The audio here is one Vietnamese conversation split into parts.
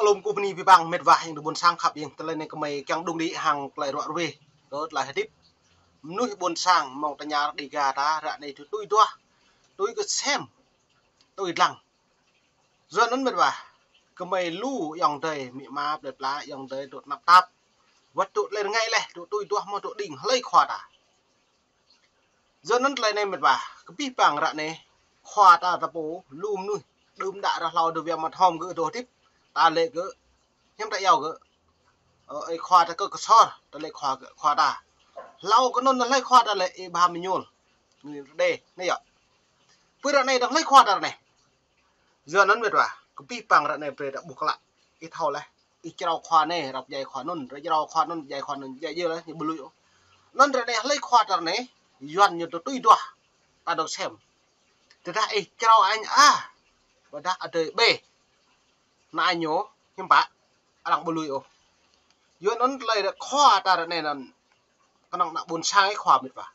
lum ku pni pi bang met wa hing bun sang khap yeng tle ne kemai kyang dung di hang klai ro we ko la hedip nu bun sang mong ta nyar di ga ta ra nei tu tui tua tui ko xem tui lang zon nun met wa kemai lu yong tei mi ma plet la yong tei tu nap tap wat tu lên ngay le tu tui tua mo tu ding lei khwa ta zon nun tle ne met wa ko pi bang ra ne khwa ta ta po lum nu đùm đã ra lo được việc mặt hòm gỡ đồ tiếp ta lệ gỡ nhưng ta yêu gỡ ờ ai khoa ta cơ cơ sor ta lệ khoa gỡ khoa ta lau cái nôn lấy khoa ta lệ ba mươi nhôn người đây này ạ bữa này đang lấy khoa ta này giờ nó biết và cái pi bằng ra này về đã buộc lại ít thâu lại ít trao khoa này đọc dạy khoa nôn rồi trao khoa nôn dạy khoa nôn dạy dưa đấy như bự nôn ra này lấy khoa ta này doan như tôi tùy đua ta được xem từ ra ấy trao anh à và đã ở đời b na anh nhớ, nhưng bạn đang bồi lùi ô. Vừa nón lấy được khoa ta này là cái năng nặng buồn sang cái khoa mệt vào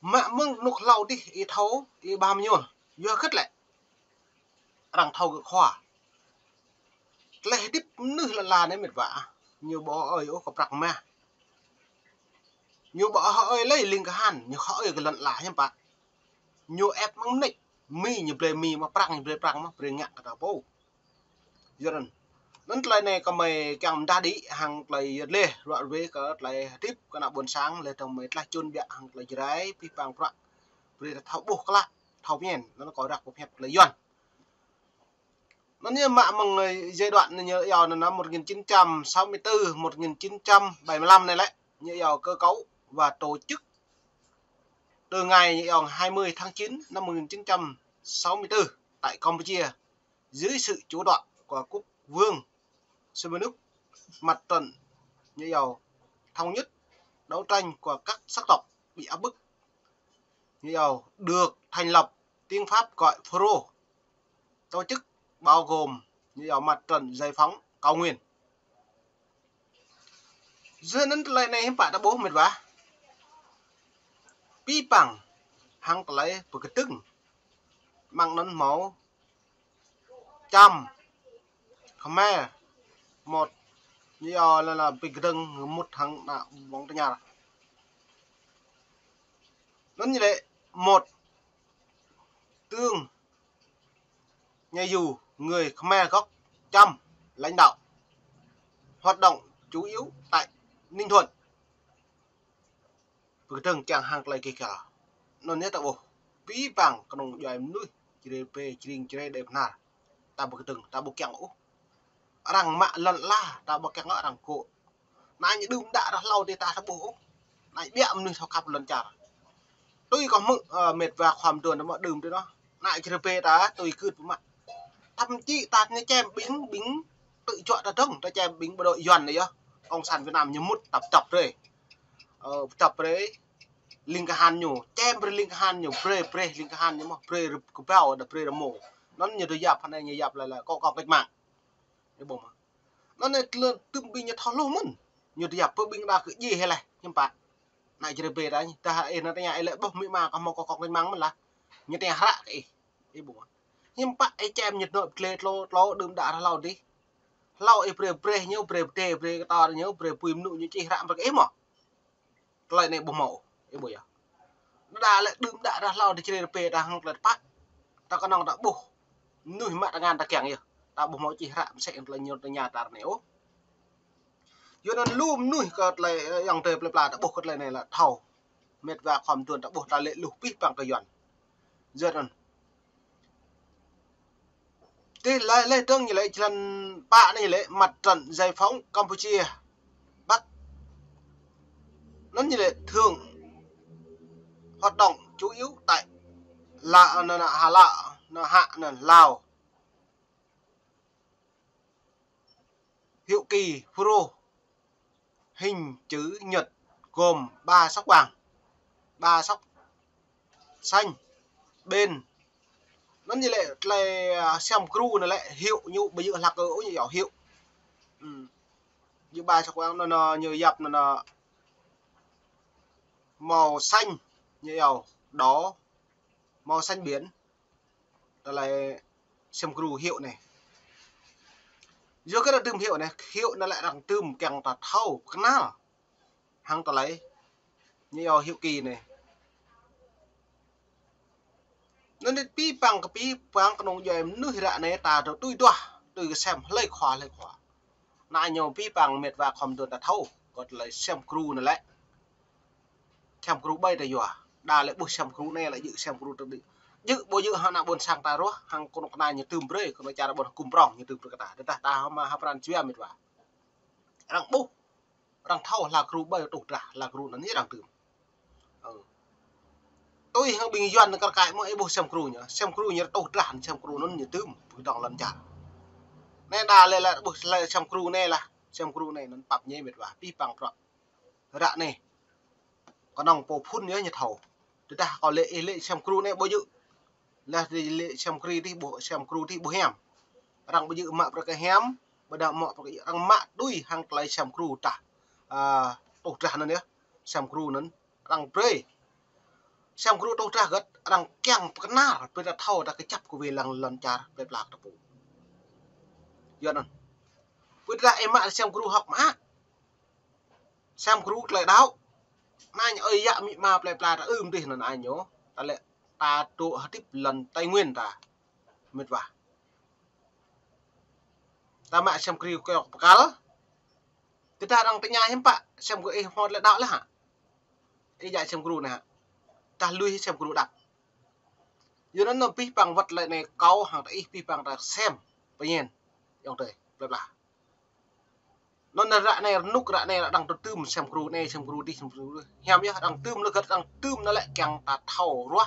mẹ mưng nục lâu đi, ý thấu, ý ba mươi nhon yo khất lại đang thâu cái khoa. Lấy tiếp nữ là là này mệt vả. Nhiều bỏ ơi ô, có bạc mà nhiều bỏ họ ơi, lấy linh cái hàn. Nhiều họ ơi, cái lần lạ, nhưng bạn nhiều ép mong nịch mi như ple mi mà prang như ple prang mà ple ngạc cả bố dân nên lại này có mày càng đa đi hàng lại lê loại về có lại tiếp cái nào buồn sáng lại trong mấy lại chôn bẹ hàng lại dưới pi pang prang ple tháo bố cái tháo miền nó có đặc của hẹp lại yon nó như mạ mà người giai đoạn như giàu là năm 1964 1975 này lại như giàu cơ cấu và tổ chức từ ngày 20 tháng 9 năm 1964 tại Campuchia, dưới sự chủ đạo của quốc vương Sihanouk mặt trận như dầu thống nhất đấu tranh của các sắc tộc bị áp bức như dầu được thành lập tiếng Pháp gọi Pro tổ chức bao gồm như dầu mặt trận giải phóng cao nguyên. Dưới nên lại này hiện tại đã bố mệt vả pi bằng hang lấy bực tưng mang nón máu trăm Khmer một như là là bực tưng một thằng là bóng tay nhà nó như vậy một tương. Nhà dù người Khmer gốc. Trăm lãnh đạo. Hoạt động chủ yếu tại Ninh Thuận. Begitu chẳng hàng lại kì cả. Nó nhớ tạo bộ. Bí bằng cái nông dòi nuôi. Chỉ để về chỉ đình chỉ để đẹp nào Ta bộ từng ta bộ kẹo. Rằng mạ lần la ta bộ kẹo rằng cụ Nãy những đừng đã đã lâu thì ta ta bộ. Nãy bẹm nuôi sau cặp lần chả. Tôi có mực uh, ờ, mệt và khoảm tuần nó mọi đường tới đó. Nãy chỉ để về ta tôi cứ mà. Thậm chí ta như chém bính bính tự chọn ta thông Ta chém bính bộ đội dần này á. Ông sản Việt Nam như mút tập tập rồi. តប្រេលីងកហានញូតែប្រេលីងកហានញូប្រេប្រេលីងកហានញូមកប្រេកបោដប្រេរមោននញរយ៉ាប់ហ្នឹងញយ៉ាប់ឡឡកកពេចម៉ាក់យបងណនក្លឿនទឹមប៊ីញថោះលុះមិនញរយ៉ាប់ពើប៊ីងដាគឺយីហេឡេខ្ញុំប៉ាណៃជ្រើពេដែរតាអេណតញ៉ៃលេបោះមីម៉ាកមកកកពេចម៉ាំងមិនឡាញតែហរៈអីអីបងខ្ញុំប៉ាអីចែមញិតនោះក្លេតលោតលោដើមដាក់ឡោនេះឡោអីប្រេប្រេញូប្រេប្រេប្រេកតញូប្រេពុយមនុញជីហរៈមកអីមក À? lại này mẫu, hiểu e boya đã lại đừng đã ra lao đi chơi pe đã hang lật phát, ta có năng đã bù, nuôi mẹ đang ăn ta kẹng gì ta bộ mẫu chỉ ram sẽ là nhiều nhà ta nếu yo nan lum nuôi có lại yang tê ple pla đã bù có lại này là thầu. Mệt và khom tuần đã bù ta lệ lục pi bằng cái yon giờ rồi thế lại lại tương như lại trận ba này lại mặt trận giải phóng Campuchia nó như là thường hoạt động chủ yếu tại là là, là Hà Lạ là Hạ là Lào. Hiệu kỳ Pro. Hình chữ nhật gồm ba sóc vàng ba sóc xanh. Bên nó như lệ là xem cru là lệ hiệu như bây giờ là cỡ như nhỏ hiệu. Ừ. như ba sóc vàng nó, như dập nó màu xanh như dầu đó. Màu xanh biển đó là xem cru hiệu này. Do cái tươm hiệu này hiệu nó lại đặc trưng càng tạt thâu, cái nào hàng ta lấy. Như hiệu kỳ này. Nên đi pi bằng cái pi bằng cái nông dân nước hiện này ta được tôi đó tôi cái xem, lấy khóa lấy khóa. Nãy nhiều pi bằng mệt và không được tạt thâu. Còn lấy xem crew này lại. ខ្ញុំគ្រូ3តយោដាលេបុខ្ញុំគ្រូណែលយឹខ្ញុំគ្រូទៅនេះយឹបយឹហណាបុនសាំងតារោះហាងគុនក្នាញើទឹមប្រេគុនចារបស់គុំប្រងញើទឹមប្រកតាតែតាមកហប្រានជាមិតវ៉ារងបុរងថោឡាគ្រូ3ទុះត្រាឡាគ្រូនេះរងទឹមអឺទុយហាងបិញយន់កកែមកអីបុខ្ញុំគ្រូញខ្ញុំគ្រូញើទុះត្រាខ្ញុំគ្រូនោះញើទឹមព្រោះដងលន់ចាណែដាលេឡាបុខ្ញុំគ្រូណែឡាខ្ញុំគ្រូណែនឹងប៉ាប់ញេមិតវ៉ាពីប៉ាំងក្រក់រៈនេះ nòng bộ phun nhớ như thầu ta có lệ lệ xem crew này bao nhiêu là lệ xem crew thì bộ xem crew thì bộ hem răng bao nhiêu mạ cái hem bây giờ mọ cái răng mạ đuôi hàng lại xem crew ta à tổ trả nữa xem crew nữa răng pre xem crew tổ trả gật răng keng cái na bây giờ thâu ta cái chấp của về lần lần trả về lạc tập bộ giờ nè bây giờ em mạ xem crew học mã xem crew lại đau ម៉ាញ់អើយយ៉ាមិមកផ្លែផ្លាតអឺមទេណនអញយោតលេតាទូហតិបលនតៃងឿនតាមិតវ៉ាតាម៉ាក់ខ្ញុំគ្រីកបកាល់ទីតារងតញ្ញាខ្ញុំប៉ខ្ញុំក៏អីហត់លេដកលះអីយ៉ាខ្ញុំគ្រូណាតាលុយខ្ញុំគ្រូដាក់យូរនៅពីប៉ាំងវត្តលេនៃកោហាងតអីពីប៉ាំងតាសែមបញ្ញានយ៉ាងទៅផ្លែផ្លា nó là rạ này nút rạ này là đằng tôi tươm xem cru này xem cru đi xem cru hèm nhá đằng tươm nó gật đằng tươm nó lại càng tà thầu rồi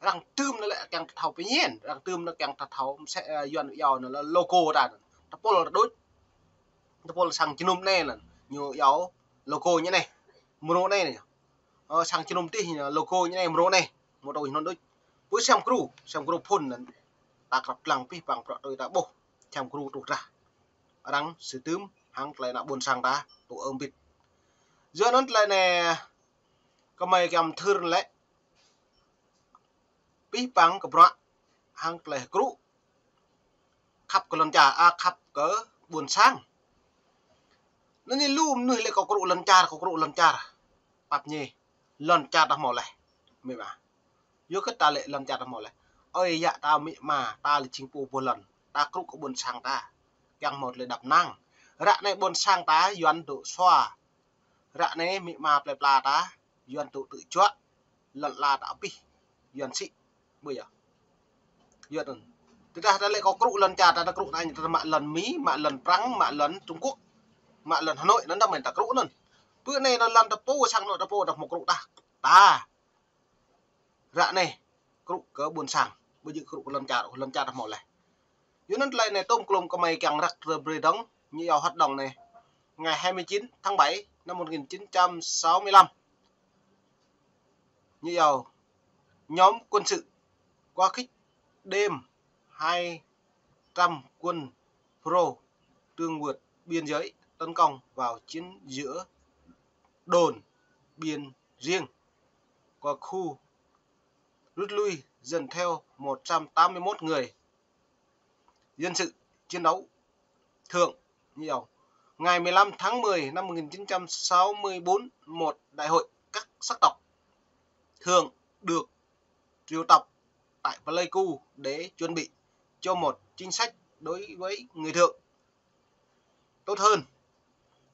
đằng tươm nó lại càng thầu bây nhiên. Đằng tươm nó càng tà thầu sẽ à, dọn giàu nó là logo ta ta pol là đối ta pol sang chín hôm nay là nhiều giàu logo như này muro này này. Ờ, sang chín hôm tí logo như này muro này. Một đầu nó đối với xem cru xem cru phun là ta gặp lăng pi bằng tôi ta bố. Xem cru tụt ra. Đang sự tươm hang tlai nak bun sang ta tu ôm bit giờ nó tlai nè có mấy cầm thưa lẽ pi bang cái bọ hang tlai cũ khắp cái lần trà à khắp cỡ buồn sang nó ni lùm nuôi lại có cũ lần trà có cũ lần trà bắp nhỉ lần trà ta mò lại mày bà yếu cái ta lệ lần trà ta mò lại ơi dạ ta mị mà ta là chính phủ một lần ta cũ có buồn sang ta yang một là đập năng rạ này buồn sang tá yuan tụ xoa. Rạ này mị mà ple pla tá yuan tụ tự chót lần là đã bị yuan sĩ bây giờ yuan thực ra ta lại có cụ lần trà ta đã crụ này ta mạ lần mỹ, mạ lần prang, mạ lần trung quốc, mạ lần hà nội nó đâm mình ta cụ lần. Bữa này nó lần ta po sang nội ta po được một cụ ta ta. Rạ này cụ cỡ buồn sang bây giờ cụ lần trà lần trà đọc một này yuan lại này tôm cùng có mày càng rắc rồi đóng như vào hoạt động này, ngày 29 tháng 7 năm 1965 như vào nhóm quân sự qua khích đêm 200 quân pro tương vượt biên giới tấn công vào chiến giữa đồn biên riêng qua khu rút lui dần theo 181 người. Dân sự chiến đấu thượng nhiều. Ngày 15 tháng 10 năm 1964, một đại hội các sắc tộc thường được triệu tập tại Pleiku để chuẩn bị cho một chính sách đối với người thượng tốt hơn.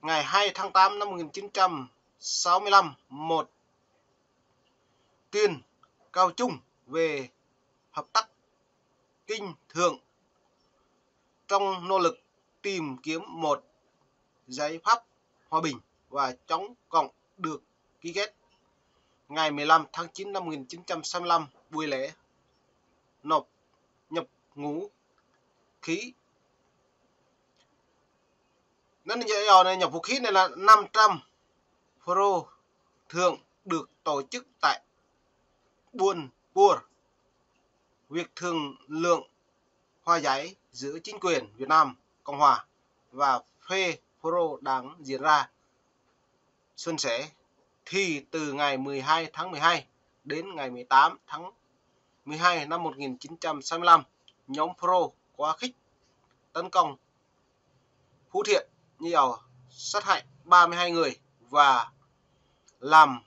Ngày 2 tháng 8 năm 1965, một tuyên cao chung về hợp tác kinh thượng trong nỗ lực tìm kiếm một giải pháp hòa bình và chống cộng được ký kết. Ngày 15 tháng 9 năm 1965, buổi lễ nộp nhập ngũ khí nên giờ này nhập vũ khí này là 500 pro thường được tổ chức tại Buôn Pur. Việc thương lượng hòa giải giữa chính quyền Việt Nam Cộng hòa và phê Pro đang diễn ra. Xuân sẻ thì từ ngày 12 tháng 12 đến ngày 18 tháng 12 năm 1965, nhóm Pro quá khích tấn công Phú Thiện nhiều sát hại 32 người và làm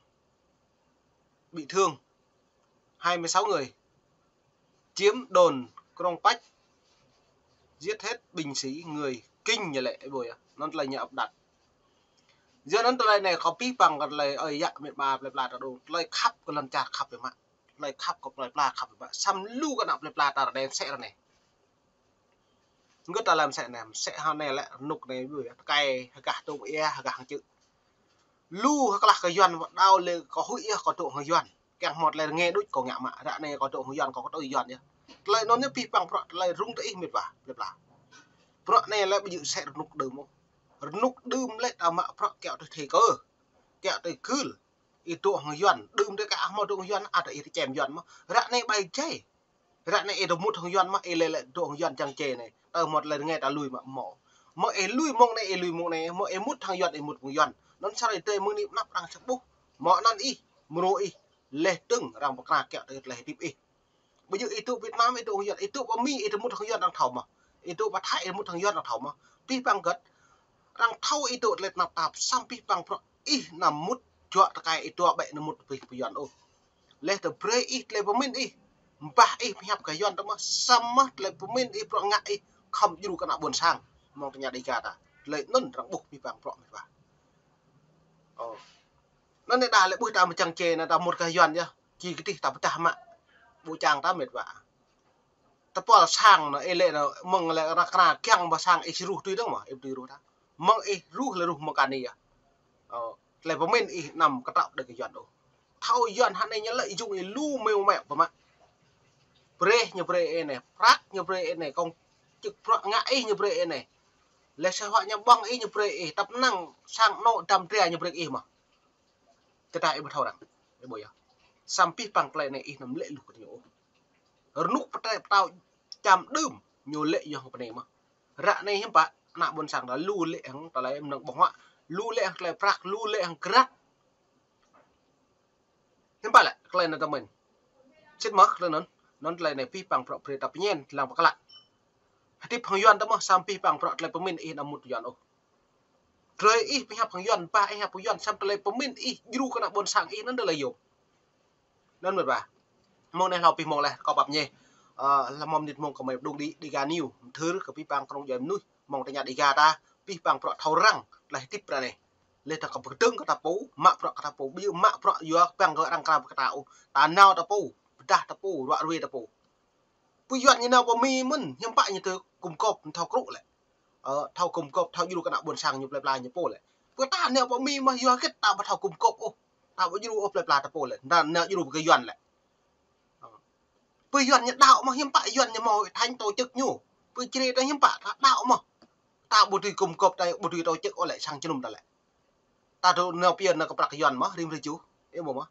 bị thương 26 người. Chiếm đồn Krong Pách giết hết binh sĩ, người kinh như lệ bồi à nó là nhà ập đặt. Giờ nó lại này có pi bằng còn lại ơi dạng miệng bà lại là đồ. Lại khắp còn làm chặt khắp về mặt lại khắp còn lại là khắp về mặt xăm lưu cái nạp lại là đem sẽ này. Người ta làm sẽ làm sẽ hôm nay lại nục này bồi cay cả tụ e cả hàng chữ. Lưu các là cái doan đau lên có hụi có tụ hàng doan. Càng một là nghe đút có ngạ mạ đã này có tụ hàng doan, có đôi doan nhá. លើនោះនេះពីបងប្រក់លើរុងទៅអ៊ីមិនបាប្លេបឡាប្រក់នេះលើបយុសិរនុកដើមមករនុកដើមលេតអាម៉ាក់ប្រក់កែវទៅទេកើកែវទៅគឺលអ៊ីទូហងយន់ដើមទៅកែអស់មកទៅហងយន់អត់អ៊ីចែមយន់មករៈនេះបៃចៃរៈនេះអ៊ីទៅមុតហងយន់មកអ៊ីលេលេទៅហងយន់ចឹងចេនេះទៅមកលើងែតាលុយមកមកមកអ៊ីលុយមកនេះអ៊ីលុយមកនេះមកអ៊ីមុតហងយន់អ៊ីមុតហងយន់នំឆ្លៃទេមើនេះណាប់ដល់ច្បុះមកណាន់អ៊ីមរោអ៊ីលេះទឹងរំបក្រាកែវទៅលេះទីបអ៊ី បើយើងអ៊ីទូវៀតណាមអ៊ីទូយត់អ៊ីទូបមីអ៊ីទូមុតทางយត់ដល់ថោមកអ៊ីទូបថៃអ៊ីមុតทางយត់ដល់ថោមកពីបាំងកត់រាំងថោអ៊ីទូលេះណាប់តាបសំពីបាំងប្រអ៊ីណាមុតជាប់តកែអ៊ីទូបែនមុតពីបយន់អូលេះទៅព្រៃអ៊ីលេបមិនអ៊ីម្បាស់អ៊ីញាប់កយន់ទៅមកសំមកលេបមិនអ៊ីប្រងាក់អ៊ីខំយូរកណាបួនសាំងមកតញ្ញាដីកាតាលេនុនរងបុកពីបាំងប្រក់មិនបាទអូนั่นเนี่ยดาเลยบุยตามจังเจนะตามหมดกะย้อนจ้ะจีกติตามตามะ pucang tamit ba tapol sang na ele na mong le rakna kyang ba sang e ruh tu dong ma e tu ruh ta mong e ruh le ruh makani ya le pamin e nam katak de yon do thau yon han ai nyala jung e lu meu mẹ ba ma pre nyu pre e ne prak nyu pre e ne kong chực prak nga e nyu pre e ne le sa hwa nya bang e nyu pre e tap nang sang no tam tre nyu pre e ma kata e ba thau dang e bo ya sampih pangklene ih nam lek lu ko nyo rnuk pata tau cham dum nyo lek yo ko nema ra nei him pa na bon sang da lu lek ang ta lai em nang bong lu lek ang klai prak lu lek ang krak him pa la klai na ta men chit mak klai non non klai nei pi pang pro pre ta pnyen lang pa kala hati phang yon ta mo sampih pang pro klai pemin ih namut yon oh ត្រៃអ៊ីពីហាប់ផងយន់ប៉ះអ៊ីហាប់ផងយន់សាំតលេពមិនអ៊ីយូកណាបនសាំងអ៊ីនឹងដល់យោ bạn lại cái này là mình chết mất lên nó nó lại này pi pang pro pre tập nhiên làm cái lại hati pangyuan tamo sampi pang pro tle pemin i namut yuan o Rồi i pihak pangyuan pa i hap yuan sam tle pemin i juru kana bon sang i nan dala yo nan mệt bà mong này học pi mong này có bập nhé là mong nít mong có mấy đung đi đi gà niu thứ cái pi pang trong giờ nuôi mong tay nhà đi gà ta pi pang pro thâu răng là tiếp ra này lên ta có bực tương cái tapu mak pro cái tapu bây giờ mak pro yo pang cái răng cái tapu ta nào tapu dah tapu ruat ruy tapu ពុយយត់ញនៅបមីមិនខ្ញុំបាក់ញទៅគុំកប់ថៅគ្រុលែអឺថៅគុំកប់ថៅយូរកណាបួនសាំងញប្លែប្លាញពោលែព្រោះតានៅបមី ដាក់វិញរੂអូផ្លែផ្លាតពលដល់អ្នកយូរគេយន់ឡែពេលយន់ញ៉ដោមកហ៊ាមប៉យន់ញ៉មកថាញ់តូចទឹកញូពេលជ្រេតហ៊ាមប៉ថាដោមកតាបុទីគុំកប់តែបុទីតូចទឹកអូឡែឆាំងជំនុំដល់ឡែតាទៅនៅពីនៅកប្រាក់យន់មករីមរីជូអីមកមក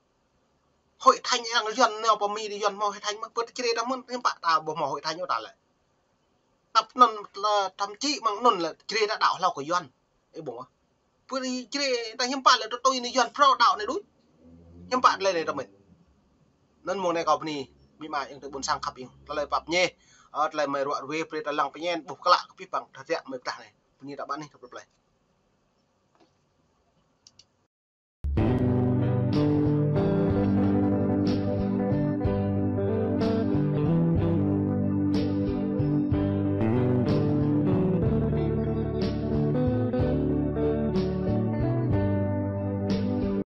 ហុយថាញ់យ៉ាងយន់នៅប៉មីយន់មកថាញ់មកពឹកជ្រេតដល់មិនហ៊ាមប៉តាបោះមកហុយថាញ់ដល់ឡែតាភ្នំតាមជីមកនុនជ្រេតដល់ឡោកយន់អីបងពើជ្រេតហ៊ាមប៉លើទៅតុយនយន់ប្រដៅនេះដូច ខ្ញុំបាត់លេលេដល់មិននិនមកណែកោព្នីមីម៉ាយើងទៅបុនសាំងខាប់យើងតលើបាប់ញេអត់ឡើយមិនរក់រវេព្រេតឡើងពេញបុកក្លាក់ពីបាំងថារយៈមិនប្រាស់នេះព្នីដល់បាននេះទៅប្រប្លែ